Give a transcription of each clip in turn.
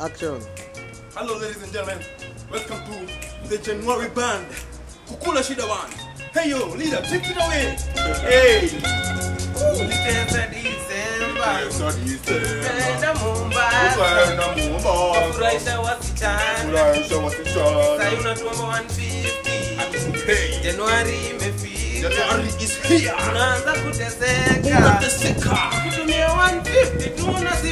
Action. Hello, ladies and gentlemen. Welcome to the January band. Kukula Shida Band. Hey, yo, leader, take it away. Hey. Uliteza Disemba, Pesa Disemba. kwenda Mombasa, Ukaenda Mombasa. furahisha wasichana, Furahisha wasichana. sai unatuomba 150. Hey. Januari imefika, January is here. tunaanza kuteseka, Unateseka. kutumia 150 tunazima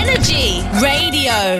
Energy Radio.